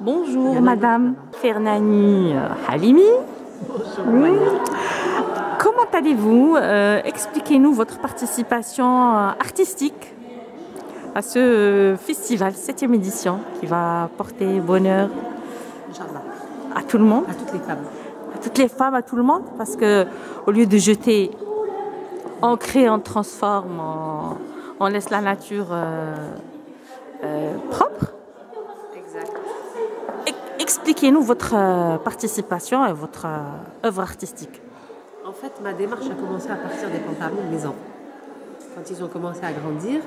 Bonjour Madame Fernani Halimi. Oui. Comment allez-vous Euh, Expliquez-nous votre participation euh, artistique à ce euh, festival, 7e édition, qui va porter bonheur à tout le monde, à toutes les femmes. à toutes les femmes, à tout le monde, parce que au lieu de jeter, on crée, on transforme, on, on laisse la nature euh, euh, propre. Exact. Expliquez-nous votre euh, participation et votre euh, œuvre artistique. En fait, ma démarche a commencé à partir des pantalons de mes enfants. Quand ils ont commencé à grandir,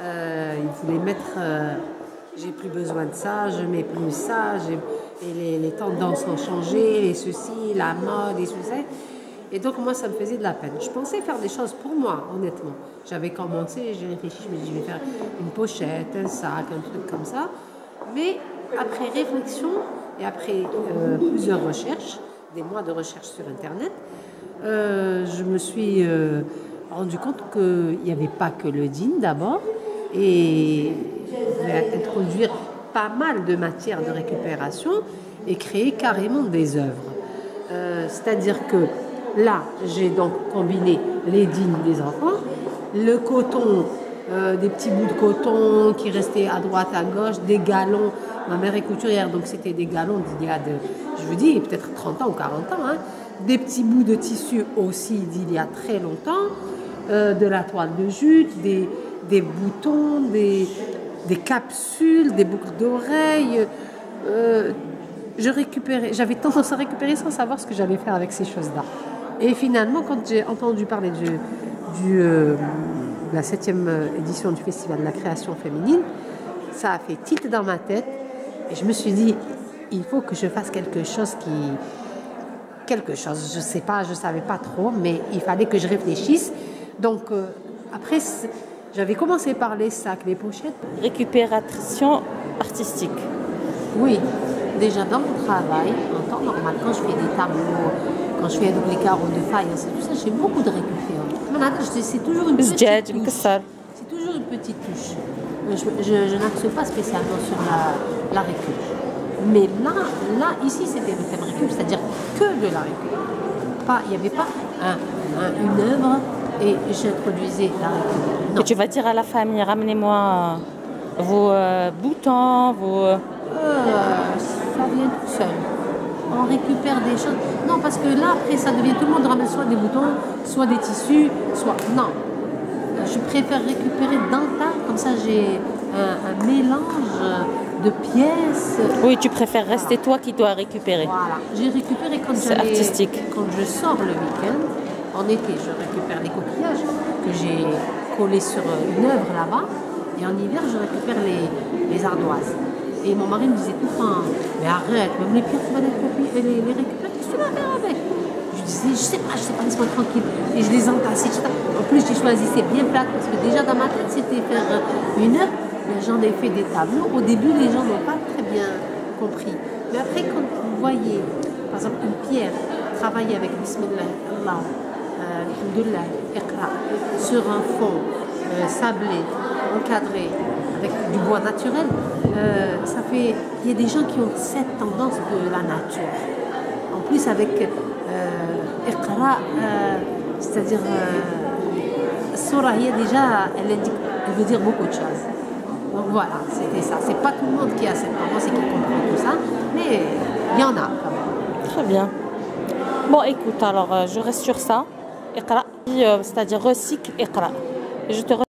euh, ils voulaient mettre j'ai plus besoin de ça, je mets plus ça, et les, les tendances ont changé, et ceci, la mode et tout ça. Et donc, moi, ça me faisait de la peine. Je pensais faire des choses pour moi, honnêtement. J'avais commencé, j'ai réfléchi, je me dis, je vais faire une pochette, un sac, un truc comme ça. Mais après réflexion et après euh, plusieurs recherches, des mois de recherche sur Internet, euh, je me suis euh, rendu compte qu'il n'y avait pas que le DIN d'abord, et introduire pas mal de matières de récupération et créer carrément des œuvres. C'est-à-dire que là, j'ai donc combiné les dînes des enfants, le coton, euh, des petits bouts de coton qui restaient à droite, à gauche, des galons. Ma mère est couturière, donc c'était des galons d'il y a, de, je veux dire, peut-être 30 ans ou 40 ans. hein. Des petits bouts de tissu aussi d'il y a très longtemps, euh, de la toile de jute, des, des boutons, des, des capsules, des boucles d'oreilles. euh, je récupérais, j'avais tendance à récupérer sans savoir ce que j'allais faire avec ces choses-là. Et finalement, quand j'ai entendu parler du, du, la septième édition du Festival de la création féminine, ça a fait titre dans ma tête. Et je me suis dit, il faut que je fasse quelque chose qui... Quelque chose, je ne sais pas, je ne savais pas trop, mais il fallait que je réfléchisse. Donc, euh, après, j'avais commencé par les sacs, les pochettes. Récupération artistique. Oui, déjà dans mon travail, en temps normal, quand je fais des tableaux, quand je fais donc les carreaux de faïence et tout ça, j'ai beaucoup de récupérer. Maintenant, je- C'est toujours une. C'est toujours une petite touche. Euh, Je, je- je n'axe pas spécialement sur la, la récup. Mais là, là, ici, c'était le thème récup, c'est-à-dire que de la récup. Pas- Il n'y avait pas un- un- une œuvre et j'introduisais la récup. Non. Et tu vas dire à la famille, ramenez-moi euh, vos euh, boutons, vos... Euh, ça vient tout seul. On récupère des choses. Non, parce que là, après, ça devient tout le monde ramène soit des boutons, soit des tissus, soit. Non. Je préfère récupérer dans tas, comme ça j'ai un, un mélange de pièces. Oui, tu préfères rester toi qui dois récupérer. Voilà. J'ai récupéré quand C'est artistique. Quand je sors le week-end, en été, je récupère les coquillages que j'ai collés sur une œuvre là-bas. Et en hiver, je récupère les, les ardoises. Et mon mari me disait tout le temps, mais arrête, même les pierres, tu vas les, les, récupérer, qu'est-ce que tu vas faire avec? Je disais, je sais pas, je sais pas, laisse-moi tranquille. Et je les entassais. En plus, j'ai choisi c'est bien plate parce que déjà dans ma tête, c'était faire une œuvre. Mais j'en ai fait des tableaux. Au début, les gens n'ont pas très bien compris. Mais après, quand vous voyez, par exemple, une pierre travailler avec Bismillah, Allah, euh, Alhamdulillah, Iqra, sur un fond euh, sablé, encadré, avec du bois naturel, euh, ça fait. Il y a des gens qui ont cette tendance de la nature. En plus, avec euh, euh, c'est-à-dire. Surah, déjà, elle, indique, veut dire beaucoup de choses. Donc voilà, c'était ça. C'est pas tout le monde qui a cette tendance et qui comprend tout ça, mais il y en a quand même. Très bien. Bon, écoute, alors je reste sur ça. Iqra, c'est-à-dire recycle, iqra. Je te